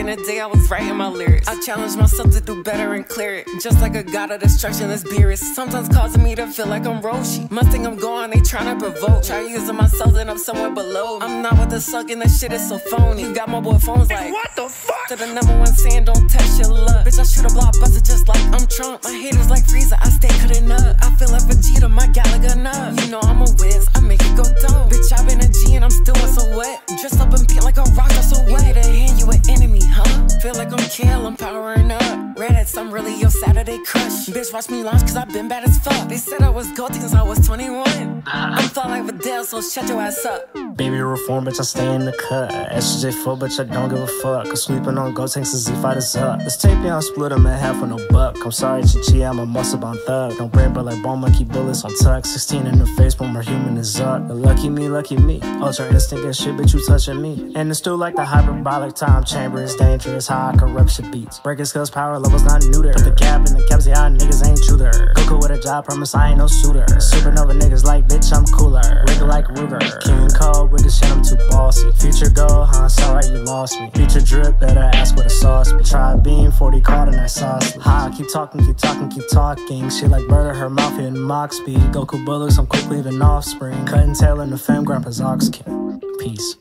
in the day, I was writing my lyrics. I challenge myself to do better and clear it. Just like a god of destruction that's beerus. Sometimes causing me to feel like I'm Roshi. Must think I'm going, they tryna provoke. Try using myself and I'm somewhere below. I'm not with the sucking, that shit is so phony. You got my boy Phonz like, What the fuck? to the number one saying don't test your luck. Bitch, I shoot a block busted just like I'm Trump. My haters like Frieza, I stay cutting up. I feel like Vegeta, my Galaga nut. You know I'm a whiz, I make it go dumb. Bitch, I've been a G and I'm still so wet. Dressed Feel like I'm Kale, I'm powering up. Reddits, I'm really your Saturday crush. Bitch, watch me launch cause I've been bad as fuck. They said I was gold since I was 21. I'm felt Videl, so shut your ass up. Baby reform, bitch, I stay in the cut. SJ full, bitch, I don't give a fuck. I'm sleeping on gold tanks and Z fighters up. This tape, yeah, I'm split them in half for no buck. I'm sorry, GG, I'm a muscle bound thug. Don't break, but like bone monkey bullets on tuck. 16 in the face, but more human is up. But lucky me, lucky me. Ultra instinct and shit, bitch, you touching me. And it's still like the hyperbolic time chamber is dangerous. How I corrupt shit beats. Breaking skills, power levels not new there. Put the gap in the caps, yeah, niggas ain't there. Goku with a job, promise I ain't no shooter. Supernova niggas like, bitch, I'm cooler. Like Ruger. King Cold with the shit, I'm too bossy. Future go, huh? Sorry you lost me. Future drip, better ask what the sauce be. Try being 40 caught and I sauce. Ha, keep talking, keep talking, keep talking. She like murder her mouth hitting mock speed. Goku bullets, I'm quick leaving offspring. Cutting tail in the fam, grandpa's ox kid. Peace.